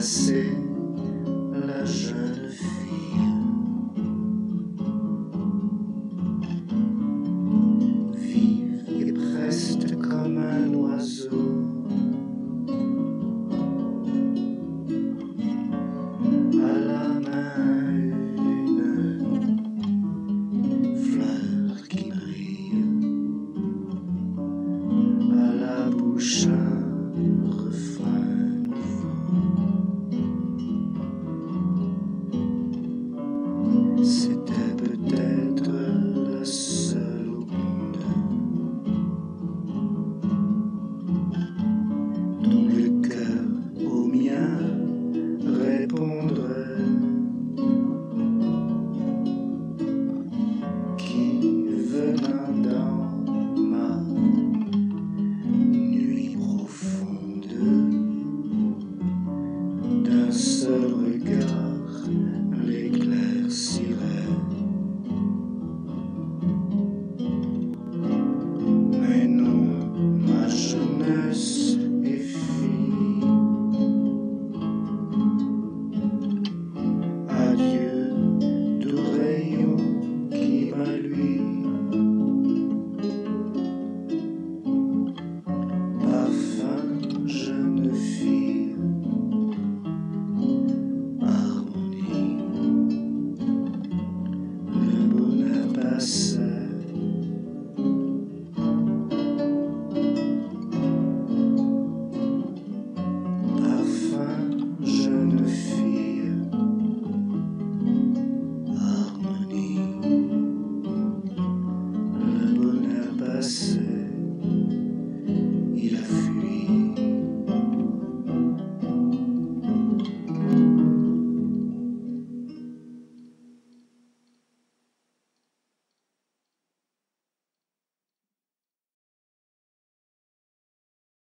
passer la jeune fille. Vive et preste comme un oiseau. À la main une fleur qui brille. À la bouche un refrain silly guy.